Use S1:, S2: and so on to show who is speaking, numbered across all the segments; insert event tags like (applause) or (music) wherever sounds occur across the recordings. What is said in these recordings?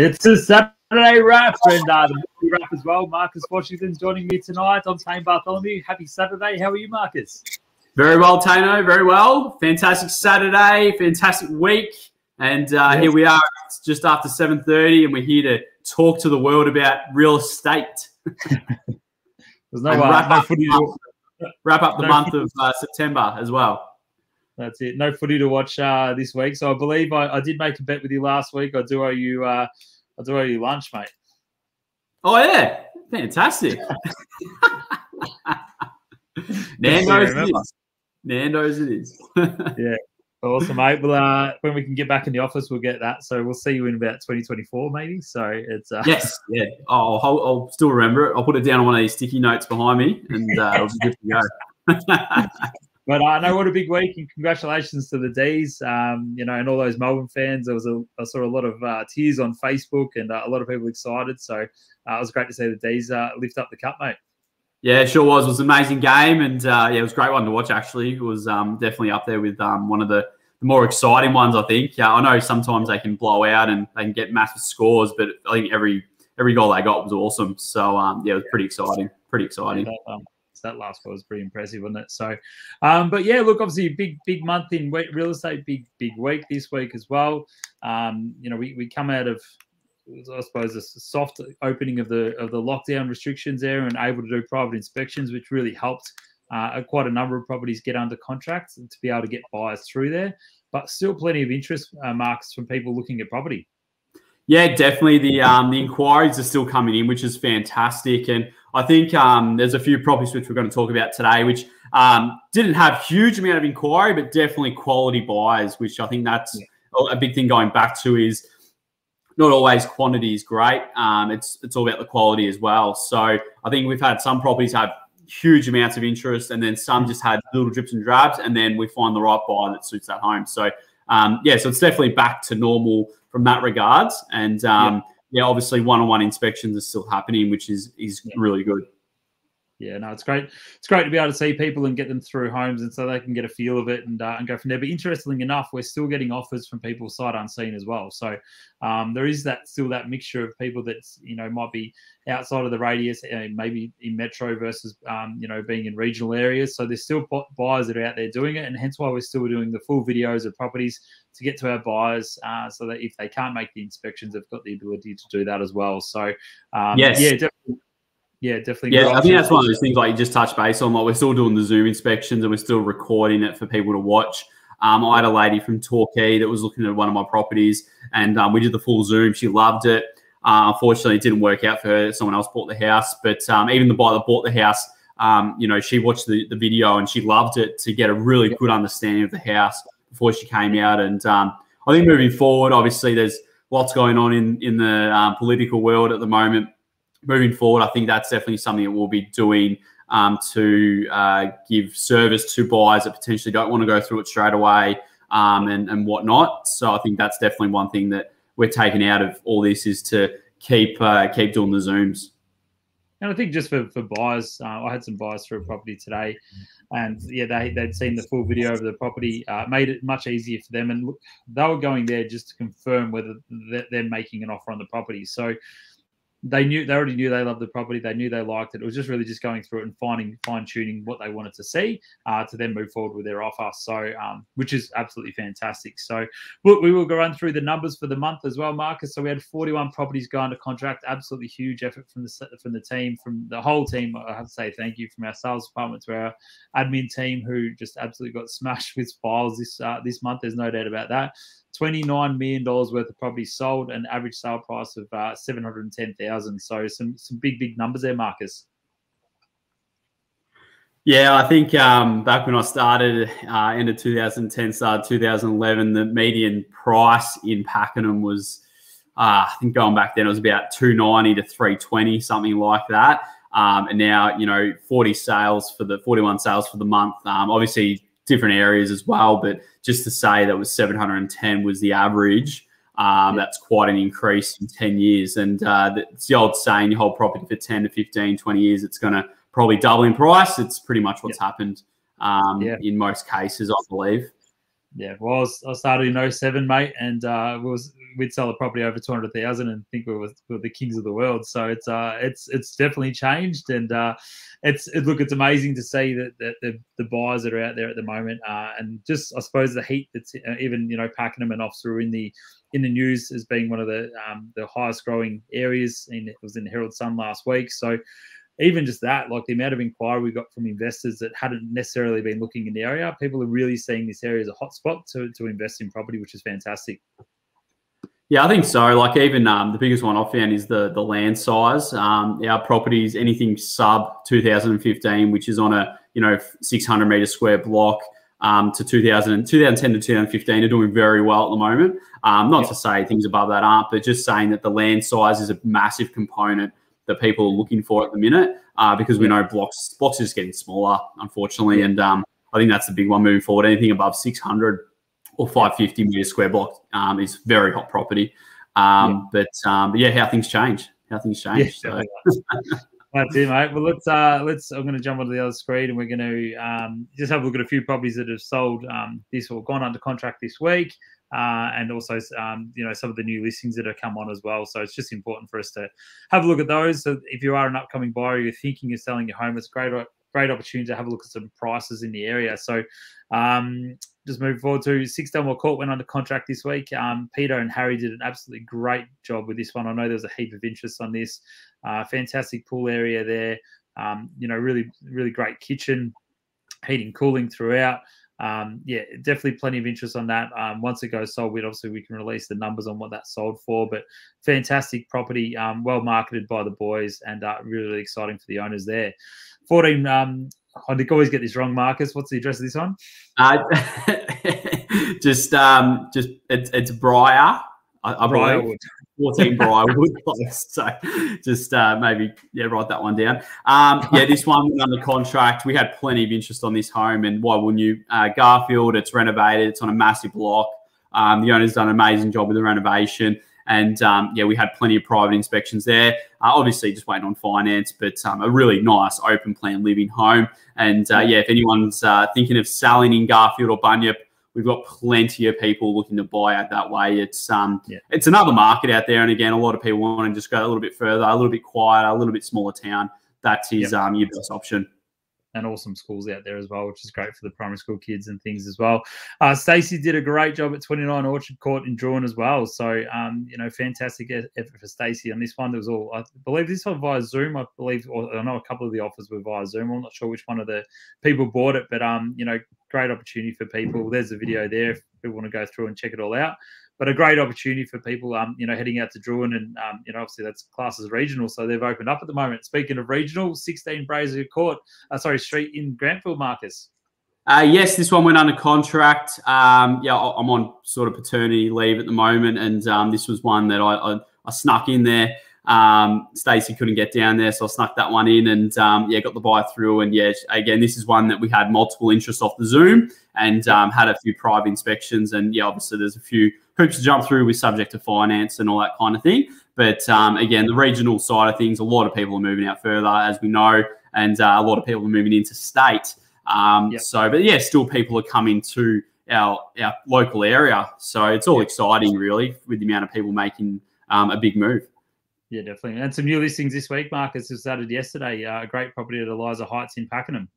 S1: It's a Saturday wrap, and uh, the wrap as well. Marcus Washington's joining me tonight. I'm Tain Bartholomew. Happy Saturday. How are you, Marcus?
S2: Very well, Tano. Very well. Fantastic Saturday. Fantastic week. And uh, yes. here we are. It's just after 7.30 and we're here to talk to the world about real estate. (laughs)
S1: There's no, uh,
S2: wrap, no up, wrap up the no month of uh, September as well.
S1: That's it. No footy to watch uh, this week. So I believe I, I, did make a bet with you last week. I do owe you. Uh, I do owe you lunch, mate.
S2: Oh yeah, fantastic. (laughs) Nando's it is. Nando's it is. (laughs)
S1: yeah, awesome, mate. Well, uh, when we can get back in the office, we'll get that. So we'll see you in about 2024, maybe. So it's uh...
S2: yes, yeah. Oh, I'll, I'll, still remember it. I'll put it down on one of these sticky notes behind me, and uh, it'll be good to go. (laughs)
S1: But I uh, know what a big week, and congratulations to the D's. Um, you know, and all those Melbourne fans. There was a, I saw a lot of uh, tears on Facebook, and uh, a lot of people excited. So uh, it was great to see the D's uh, lift up the cup, mate.
S2: Yeah, it sure was. It was an amazing game, and uh, yeah, it was a great one to watch. Actually, it was um, definitely up there with um, one of the, the, more exciting ones. I think. Yeah, I know sometimes they can blow out and they can get massive scores, but I think every every goal they got was awesome. So um, yeah, it was pretty exciting. Pretty exciting.
S1: Yeah, that last one was pretty impressive, wasn't it? So, um, but yeah, look, obviously, big big month in real estate, big big week this week as well. Um, you know, we, we come out of I suppose a soft opening of the of the lockdown restrictions there and able to do private inspections, which really helped uh, quite a number of properties get under contract to be able to get buyers through there. But still, plenty of interest uh, Marcus from people looking at property.
S2: Yeah, definitely. The um, the inquiries are still coming in, which is fantastic. And I think um, there's a few properties which we're going to talk about today, which um, didn't have huge amount of inquiry, but definitely quality buyers, which I think that's yeah. a big thing going back to is not always quantity is great. Um, it's it's all about the quality as well. So I think we've had some properties have huge amounts of interest, and then some just had little drips and drabs, and then we find the right buyer that suits that home. So um, yeah, so it's definitely back to normal from that regards. And um, yeah. yeah. obviously one-on-one inspections are still happening, which is is yeah. really good.
S1: Yeah, no, it's great. It's great to be able to see people and get them through homes, and so they can get a feel of it and, uh, and go from there. But interestingly enough, we're still getting offers from people sight unseen as well. So um, there is that still that mixture of people that you know might be outside of the radius, uh, maybe in metro versus um, you know being in regional areas. So there's still buyers that are out there doing it, and hence why we're still doing the full videos of properties to get to our buyers, uh, so that if they can't make the inspections, they've got the ability to do that as well. So um,
S2: yes,
S1: yeah, definitely yeah, definitely.
S2: Yeah, I think that's one of those things like you just touched base on. Like we're still doing the Zoom inspections and we're still recording it for people to watch. Um, I had a lady from Torquay that was looking at one of my properties, and um, we did the full Zoom. She loved it. Uh, unfortunately, it didn't work out for her. Someone else bought the house, but um, even the buyer that bought the house, um, you know, she watched the, the video and she loved it to get a really good understanding of the house before she came out. And um, I think moving forward, obviously, there's lots going on in in the um, political world at the moment moving forward, I think that's definitely something that we'll be doing um, to uh, give service to buyers that potentially don't want to go through it straight away um, and, and whatnot. So I think that's definitely one thing that we're taking out of all this is to keep uh, keep doing the zooms.
S1: And I think just for, for buyers, uh, I had some buyers for a property today, and yeah, they they'd seen the full video of the property, uh, made it much easier for them, and look, they were going there just to confirm whether they're making an offer on the property. So they knew they already knew they loved the property. They knew they liked it. It was just really just going through it and finding fine tuning what they wanted to see uh, to then move forward with their offer. So, um, which is absolutely fantastic. So, look, we will go run through the numbers for the month as well, Marcus. So we had 41 properties go under contract. Absolutely huge effort from the from the team, from the whole team. I have to say thank you from our sales department to our admin team who just absolutely got (laughs) smashed with files this uh, this month. There's no doubt about that. $29 million worth of property sold, an average sale price of uh, 710000 So some, some big, big numbers there, Marcus.
S2: Yeah, I think um, back when I started, uh, end of 2010, started 2011, the median price in Pakenham was, uh, I think going back then, it was about 290 to 320, something like that. Um, and now, you know, 40 sales for the 41 sales for the month. Um, obviously, different areas as well. But just to say that was 710 was the average. Um, that's quite an increase in 10 years. And uh, it's the old saying, you hold property for 10 to 15, 20 years, it's going to probably double in price. It's pretty much what's yeah. happened um, yeah. in most cases, I believe.
S1: Yeah, well, I, was, I started in 07, mate, and uh, was we'd sell a property over 200,000 and think we were, we were the kings of the world. So it's uh, it's it's definitely changed, and uh, it's it, look, it's amazing to see that, that the, the buyers that are out there at the moment, uh, and just I suppose the heat that's uh, even you know Pakenham and Officer in the in the news as being one of the um, the highest growing areas. In, it was in the Herald Sun last week, so even just that, like the amount of inquiry we got from investors that hadn't necessarily been looking in the area, people are really seeing this area as a hotspot to, to invest in property, which is fantastic.
S2: Yeah, I think so. Like even um, the biggest one I found is the the land size. Um, our properties, anything sub 2015, which is on a you know 600 meter square block, um, to 2000, 2010 to 2015 are doing very well at the moment. Um, not yep. to say things above that aren't, but just saying that the land size is a massive component that people are looking for at the minute uh, because we know blocks blocks are just getting smaller, unfortunately, and um, I think that's the big one moving forward. Anything above 600 or 550 meter square block um, is very hot property. Um, yeah. But, um, but yeah, how things change, how things change. Yeah, so.
S1: That's it, mate. Well, let's uh, let's. I'm going to jump onto the other screen, and we're going to um, just have a look at a few properties that have sold um, this or gone under contract this week uh, and also um, you know some of the new listings that have come on as well. So it's just important for us to have a look at those. So if you are an upcoming buyer, you're thinking of selling your home, it's great great opportunity to have a look at some prices in the area. So um, just moving forward to Six Delmore Court went under contract this week. Um, Peter and Harry did an absolutely great job with this one. I know there was a heap of interest on this. Uh, fantastic pool area there. Um, you know, really, really great kitchen, heating, cooling throughout um, yeah, definitely plenty of interest on that. Um, once it goes sold, we obviously we can release the numbers on what that sold for. But fantastic property, um, well marketed by the boys, and uh, really, really exciting for the owners there. Fourteen. Um, I always get this wrong, Marcus. What's the address of this one?
S2: Uh, (laughs) just, um, just it's it's Briar. I, I Briarwood. 14 Briarwood (laughs) Close. So just uh, maybe, yeah, write that one down. Um, yeah, this one under contract. We had plenty of interest on this home, and why wouldn't you? Uh, Garfield, it's renovated, it's on a massive block. Um, the owner's done an amazing job with the renovation. And um, yeah, we had plenty of private inspections there. Uh, obviously, just waiting on finance, but um, a really nice open plan living home. And uh, yeah, if anyone's uh, thinking of selling in Garfield or Bunyip, We've got plenty of people looking to buy out that way. It's um, yeah. it's another market out there, and again, a lot of people want to just go a little bit further, a little bit quieter, a little bit smaller town. That is yep. um, your best option
S1: and awesome schools out there as well, which is great for the primary school kids and things as well. Uh, Stacey did a great job at 29 Orchard Court in Drouin as well. So, um, you know, fantastic effort for Stacey on this one. There was all, I believe this one via Zoom. I believe, or I know a couple of the offers were via Zoom. I'm not sure which one of the people bought it, but, um, you know, great opportunity for people. There's a video there if people want to go through and check it all out but a great opportunity for people, um, you know, heading out to Drouin, and um, you know, obviously that's classes regional, so they've opened up at the moment. Speaking of regional, 16 Brazier Court, uh, sorry, Street in Grantville, Marcus.
S2: Uh, yes, this one went under contract. Um, yeah, I'm on sort of paternity leave at the moment, and um, this was one that I, I, I snuck in there. Um, Stacey couldn't get down there, so I snuck that one in and um, yeah, got the buy through. And yeah, again, this is one that we had multiple interest off the Zoom and um, had a few private inspections. And yeah, obviously there's a few hoops to jump through with subject to finance and all that kind of thing. But um, again, the regional side of things, a lot of people are moving out further, as we know, and uh, a lot of people are moving into state. Um, yep. So, but yeah, still people are coming to our our local area. So it's all yep. exciting, really, with the amount of people making um, a big move.
S1: Yeah, definitely. And some new listings this week, Marcus, has started yesterday. Uh, a great property at Eliza Heights in Pakenham.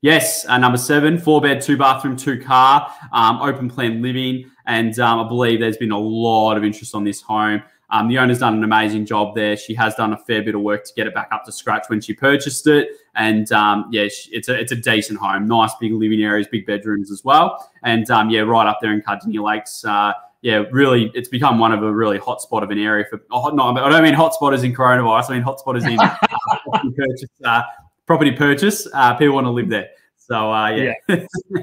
S2: Yes, uh, number seven, four bed, two bathroom, two car, um, open plan living. And um, I believe there's been a lot of interest on this home. Um, the owner's done an amazing job there. She has done a fair bit of work to get it back up to scratch when she purchased it. And um, yeah, it's a it's a decent home, nice big living areas, big bedrooms as well. And um, yeah, right up there in Cardinia Lakes. Uh, yeah, really, it's become one of a really hot spot of an area for. Oh, no, I don't mean hotspot as in coronavirus. I mean hotspot as in (laughs) uh, property purchase. Uh, property purchase. Uh, people want to live there. So uh, yeah. yeah. (laughs)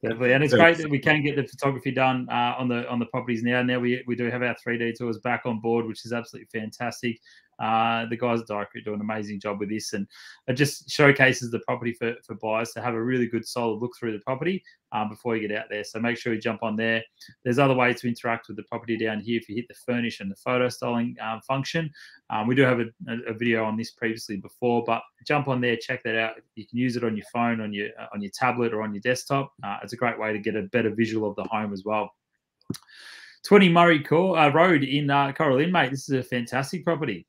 S1: Definitely, and it's great that we can get the photography done uh, on the on the properties now. Now we we do have our 3D tours back on board, which is absolutely fantastic. Uh, the guys at Diakrit do an amazing job with this, and it just showcases the property for, for buyers to have a really good, solid look through the property um, before you get out there. So make sure you jump on there. There's other ways to interact with the property down here. If you hit the furnish and the photo styling um, function, um, we do have a, a, video on this previously before, but jump on there, check that out. You can use it on your phone, on your uh, on your tablet, or on your desktop. Uh, it's a great way to get a better visual of the home as well. 20 Murray uh, Road in uh, Cora Lynn, mate. This is a fantastic property.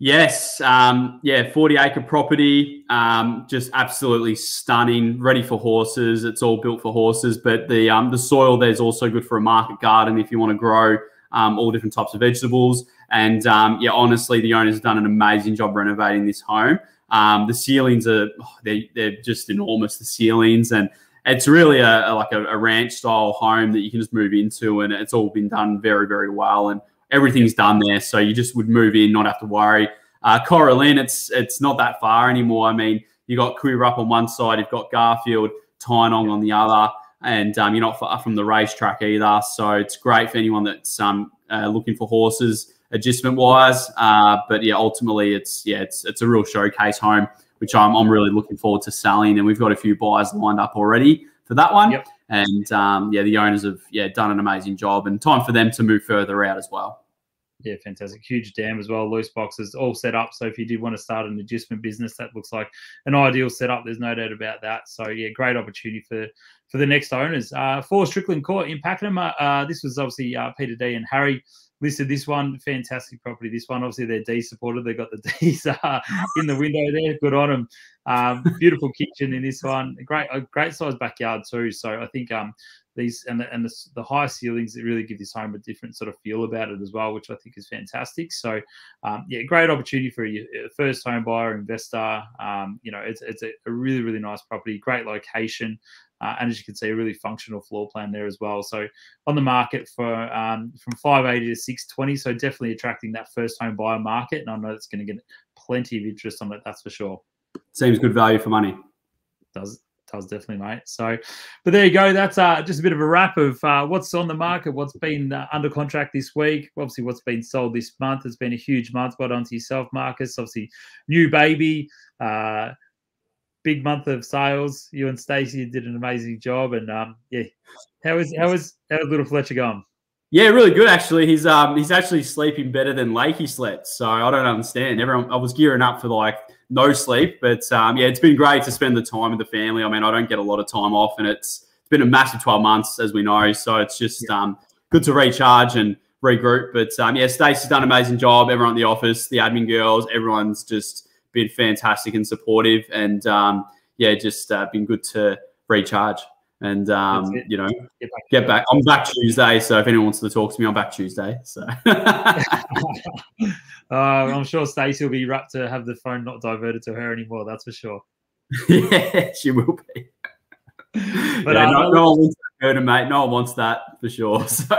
S2: Yes, um, yeah, 40 acre property, um, just absolutely stunning, ready for horses. It's all built for horses, but the um, the soil there's also good for a market garden if you want to grow um, all different types of vegetables. And um, yeah, honestly, the owner's done an amazing job renovating this home. Um, the ceilings are oh, they they're just enormous. The ceilings and it's really a, a like a, a ranch style home that you can just move into, and it's all been done very very well. And everything's done there. So you just would move in, not have to worry. Uh, Cora Lynn, it's it's not that far anymore. I mean, you got Quirra on one side, you've got Garfield, Tynong on the other, and um, you're not far from the racetrack either. So it's great for anyone that's um, uh, looking for horses agistment wise. Uh, but yeah, ultimately, it's yeah, it's it's a real showcase home, which I'm I'm really looking forward to selling, and we've got a few buyers lined up already for that one. Yep. And um, yeah, the owners have yeah done an amazing job, and time for them to move further out as well.
S1: Yeah, fantastic. Huge dam as well. Loose boxes all set up. So if you did want to start an agistment business, that looks like an ideal setup. There's no doubt about that. So yeah, great opportunity for for the next owners. Uh, for Strickland Court in Pakenham, uh, uh, this was obviously uh, Peter D and Harry listed this one. Fantastic property. This one, obviously, they're D supported. They've got the (laughs) D's uh, in the window there. Good on them. Um, beautiful kitchen in this one. Great, a great size backyard too. So I think um, these and the, and the, the high ceilings that really give this home a different sort of feel about it as well, which I think is fantastic. So um, yeah, great opportunity for a first home buyer investor. Um, you know, it's it's a, a really really nice property, great location. Uh, and as you can see, a really functional floor plan there as well. So on the market for um, from 580 to 620, so definitely attracting that first home buyer market. And I know it's going to get plenty of interest on it, that's for sure.
S2: Seems good value for money.
S1: Does does definitely, mate. So, but there you go. That's uh, just a bit of a wrap of uh, what's on the market, what's been uh, under contract this week, obviously what's been sold this month. It's been a huge month. Well done to yourself, Marcus. Obviously, new baby. Uh, big month of sales. You and Stacey did an amazing job, and um, yeah, how is how is how is little Fletcher going?
S2: Yeah, really good actually. He's um he's actually sleeping better than Lakey slept. So I don't understand. Everyone, I was gearing up for like no sleep, but um, yeah, it's been great to spend the time with the family. I mean, I don't get a lot of time off, and it's it's been a massive twelve months as we know. So it's just yeah. um good to recharge and regroup. But um, yeah, Stacey's done an amazing job. Everyone in the office, the admin girls, everyone's just been fantastic and supportive, and um, yeah, just uh, been good to recharge. And um, you know, get back, get back. I'm back Tuesday, so if anyone wants to talk to me, I'm back Tuesday. So (laughs) (laughs) uh,
S1: I'm sure Stacey will be wrapped to have the phone not diverted to her anymore. That's for sure. (laughs)
S2: yeah, she will be. But yeah, uh, no, no, one wants that mate. No one wants that for sure. So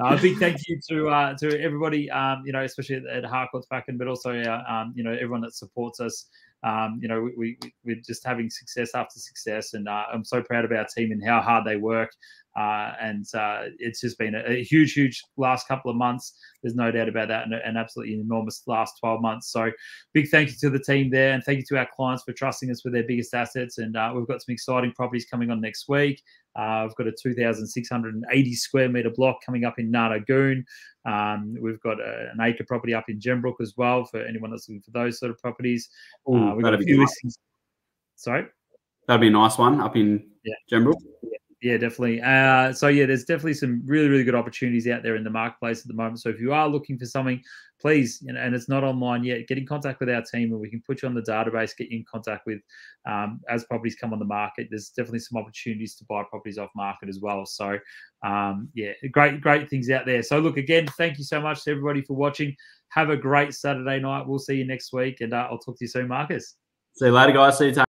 S1: uh, a big thank you to uh, to everybody, um, you know, especially at, at Harcourts Pakenham, but also, uh, um, you know, everyone that supports us. Um, you know, we, we, we're just having success after success, and uh, I'm so proud of our team and how hard they work. Uh, and uh, it's just been a, a, huge, huge last couple of months. There's no doubt about that, and an absolutely enormous last 12 months. So, big thank you to the team there, and thank you to our clients for trusting us with their biggest assets. And uh, we've got some exciting properties coming on next week. Uh, we've got a 2,680 square meter block coming up in Nar Nar Goon. Um, we've got a, an acre property up in Gembrook as well for anyone that's looking for those sort of properties. Ooh, uh, we've got a few listings. Sorry?
S2: That'd be a nice one up in yeah. Gembrook.
S1: Yeah yeah, definitely. Uh, so yeah, there's definitely some really, really good opportunities out there in the marketplace at the moment. So if you are looking for something, please, you know, and it's not online yet, get in contact with our team and we can put you on the database, get you in contact with um, as properties come on the market. There's definitely some opportunities to buy properties off market as well. So um, yeah, great, great things out there. So look, again, thank you so much to everybody for watching. Have a great Saturday night. We'll see you next week, and uh, I'll talk to you soon, Marcus.
S2: See you later, guys. See you.